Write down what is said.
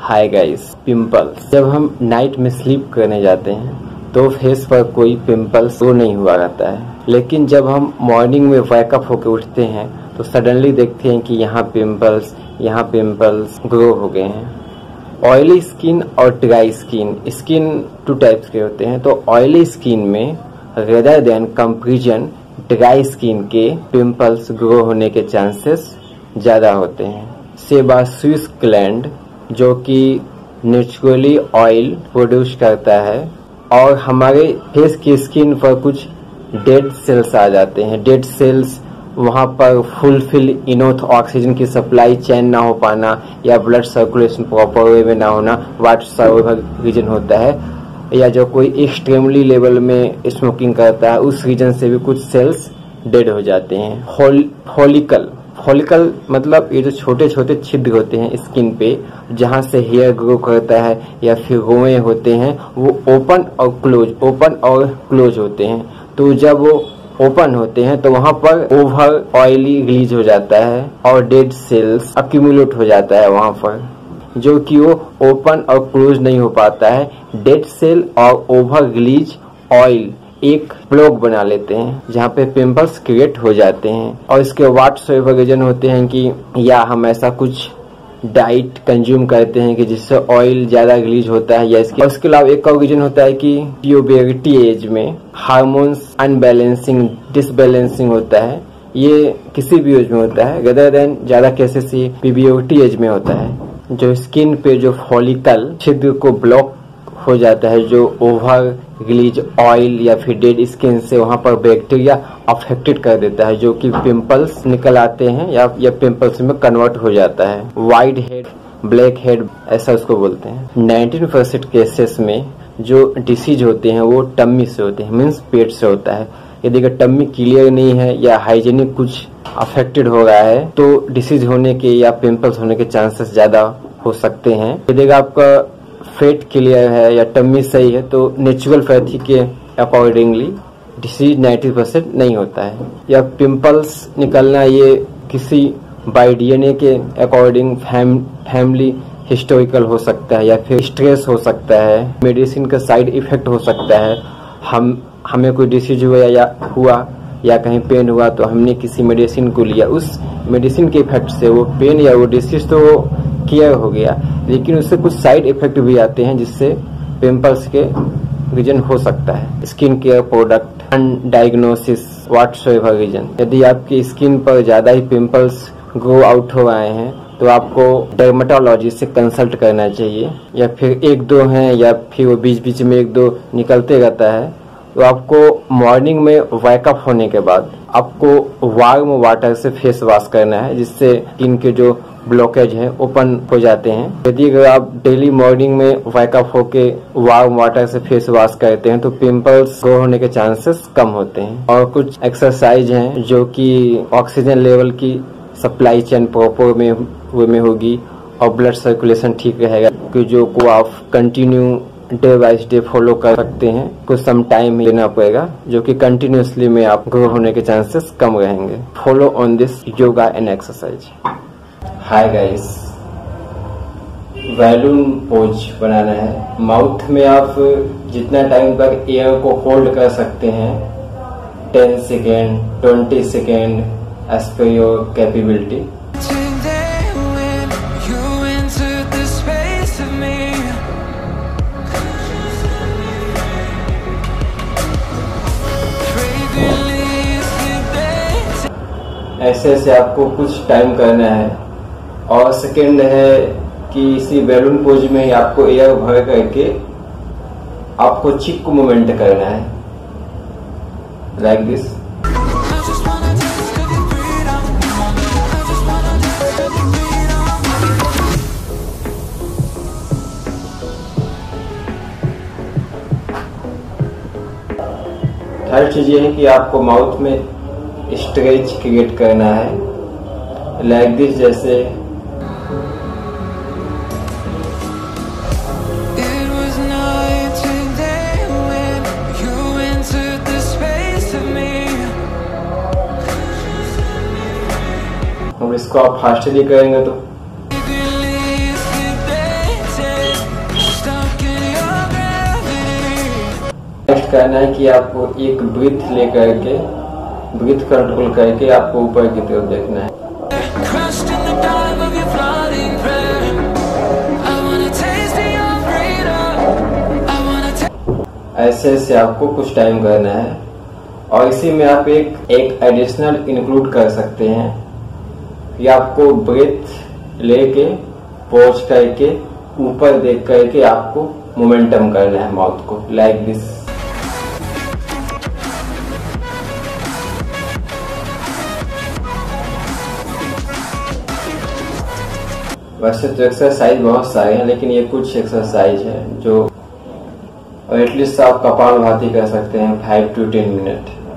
Hi guys pimples जब हम night में स्लीप करने जाते हैं तो फेस पर कोई पिंपल्स वो नहीं हुआ रहता है। लेकिन जब हम मॉर्निंग में वेकअप होकर उठते हैं तो सडनली देखते हैं कि यहाँ पिंपल्स यहाँ पिंपल्स ग्रो हो गए हैं। ऑयली स्किन और dry skin skin two types के होते हैं। तो ऑयली स्किन में rather than comparison dry skin के पिंपल्स ग्रो होने के चांसेस ज़्यादा होते हैं। सेबास्विस ग्लैंड जो कि नेचुरली ऑयल प्रोड्यूस करता है और हमारे फेस की स्किन पर कुछ डेड सेल्स आ जाते हैं। डेड सेल्स वहाँ पर फुलफिल इनोथ ऑक्सीजन की सप्लाई चैन ना हो पाना या ब्लड सर्कुलेशन प्रॉपर वे में ना होना वाट सर्वर रीजन होता है या जो कोई एक्सट्रीमली लेवल में स्मोकिंग करता है, उस रीजन से भी कुछ सेल्स डेड हो जाते हैं। फॉलिकल फॉलिकल मतलब ये जो छोटे छोटे छिद्र होते हैं स्किन पे, जहाँ से हेयर ग्रो करता है या फिर रोए होते हैं, वो ओपन और क्लोज ओपन और क्लोज होते हैं। तो जब वो ओपन होते हैं तो वहाँ पर ओवर ऑयली रिलीज़ हो जाता है और डेड सेल्स अक्यूमुलेट हो जाता है वहाँ पर। जो कि वो ओपन और क्लोज नहीं हो पाता है। डेड सेल और ओवर रिलीज़ ऑयल एक ब्लॉक बना लेते हैं, जहाँ पे पिंपल्स क्रिएट हो जाते हैं और इसके वाट रीजन होते हैं कि या हम ऐसा कुछ डाइट कंज्यूम करते हैं कि जिससे ऑयल ज़्यादा रिलीज़ होता है या इसके, उसके अलावा एक और होता है कि प्यूबेरिटी एज में हार्मोन्स अनबैलेंसिंग, डिसबैलेंसिंग होता है। ये किसी भी एज में होता है गदर देन ज़्यादा केसेस ये पीबीओटी एज में होता है। जो स्किन पे जो फॉलिकल छिद्र को ब्लॉक हो जाता है जो ओवर रिलीज़ ऑयल या फिर डेड स्किन से वहाँ पर बैक्टीरिया अफेक्टेड कर देता है, जो कि पिंपल्स निकल आते हैं या या पिंपल्स में कन्वर्ट हो जाता है। वाइट हेड, ब्लैक हेड ऐसा उसको बोलते हैं। 19 परसेंट केसेस में जो डिसीज होते हैं वो टम्मी से होते हैं मीन्स पेट से होता है। यदि अगर टम्मी क्लियर नहीं है या हाइजेनिक कुछ अफेक्टेड हो रहा है तो डिसीज होने के या पिंपल्स होने के चांसेस ज़्यादा हो सकते हैं। यदि आपका फेट क्लियर है या टम्मी सही है तो नेचुरल पैथी के अकॉर्डिंगली डिसीज 90 परसेंट नहीं होता है। या पिंपल्स निकलना ये किसी बाई डीएनए के अकॉर्डिंग फैम, फैमिली हिस्टोरिकल हो सकता है या फिर स्ट्रेस हो सकता है मेडिसिन का साइड इफ़ेक्ट हो सकता है। हम हमें कोई डिसीज हुआ या हुआ या कहीं पेन हुआ तो हमने किसी मेडिसिन को लिया। उस मेडिसिन के इफ़ेक्ट से वो पेन या वो डिसीज तो क्लियर हो गया, लेकिन उससे कुछ साइड इफ़ेक्ट भी आते हैं जिससे पिंपल्स के रीजन हो सकता है। Skin care product diagnosis what's reason यदि आपकी स्किन पर ज़्यादा ही पिंपल्स ग्रो आउट हो आए हैं तो आपको डर्मेटोलॉजी से कंसल्ट करना चाहिए। या फिर एक दो हैं, या फिर वो बीच बीच में एक दो निकलते रहता है तो आपको मॉर्निंग में वेकअप होने के बाद आपको वार्म वाटर से फेस वॉश करना है, जिससे स्किन के जो ब्लॉकेज है ओपन हो जाते हैं। यदि अगर आप डेली मॉर्निंग में वेकअप होके वार्म वाटर से फेस वॉश करते हैं तो पिंपल्स ग्रो होने के चांसेस कम होते हैं। और कुछ एक्सरसाइज हैं, जो कि ऑक्सीजन लेवल की सप्लाई चेन प्रॉपर में वे में होगी और ब्लड सर्कुलेशन ठीक रहेगा, कि जो को आप continue day by day follow कर सकते हैं, कुछ सम टाइम लेना पड़ेगा, जो कि कंटिन्यूसली में आप ग्रो होने के चांसेस कम रहेंगे। Follow on this yoga and exercise hi guys volume pose बनाना है. माउथ में आप जितना टाइम तक एयर को होल्ड कर सकते हैं ten second twenty second as per your capability ऐसे ऐसे आपको कुछ टाइम करना है. और सेकेंड है कि इसी बैलून पोज में ही आपको एयर भर करके आपको चिक को मूवमेंट करना है। लाइक दिस थर्ड चीज़ ये है कि आपको माउथ में स्ट्रेच क्रिएट करना है। लाइक दिस जैसे और इसको आप फास्टली करेंगे तो। नेक्स्ट करना है कि आपको एक ब्रिथ ले करके ब्रिथ कंट्रोल करके आपको ऊपर की तरफ़ देखना है। ऐसे ऐसे आपको कुछ टाइम करना है। और इसी में आप एक एक एडिशनल इंक्लूड कर सकते हैं। कि आपको ब्रेथ लेके पहुँच करके, ऊपर देख करके आपको मोमेंटम करना है माउथ को लाइक दिस वैसे तो एक्सरसाइज बहुत सारे हैं, लेकिन ये कुछ एक्सरसाइज है जो एटलीस्ट आप कपाल भाती कर सकते हैं फाइव टू टेन मिनट